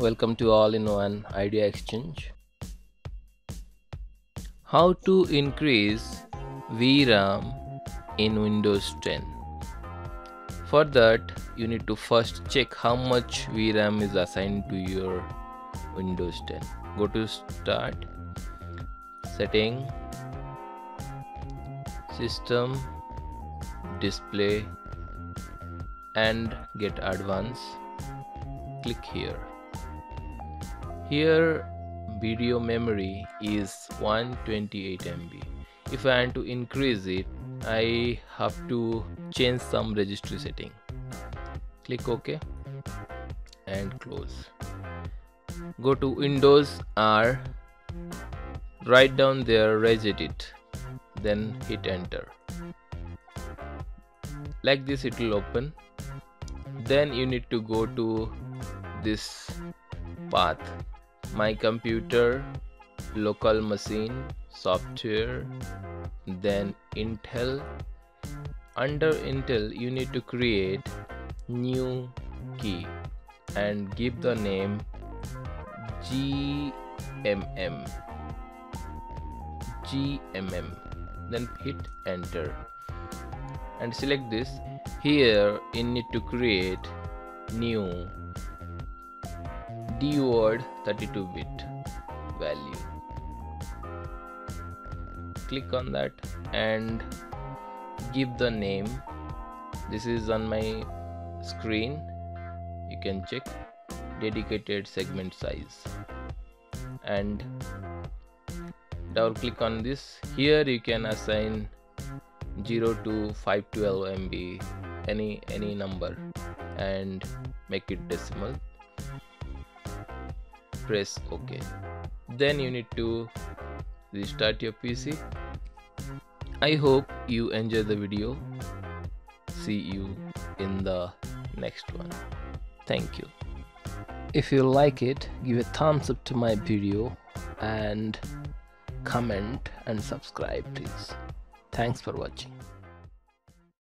welcome to all in one idea exchange. How to increase VRAM in Windows 10 for that you need to first check how much VRAM is assigned to your Windows 10 go to start setting system display and get advanced. Click here here video memory is 128 MB if I want to increase it I have to change some registry setting. Click OK and close. Go to Windows R write down there regedit then hit enter. Like this it will open. Then you need to go to this path my computer local machine software then intel. Under intel you need to create new key and give the name gmm gmm then hit enter. And select this. Here you need to create new d word 32 bit value. Click on that and give the name. This is on my screen. You can check. Dedicated segment size. And double click on this. Here you can assign 0 to 512 MB any any number and make it decimal press ok. Then you need to restart your PC I hope you enjoy the video. See you in the next one. Thank you. If you like it give a thumbs up to my video and comment and subscribe please. Thanks for watching.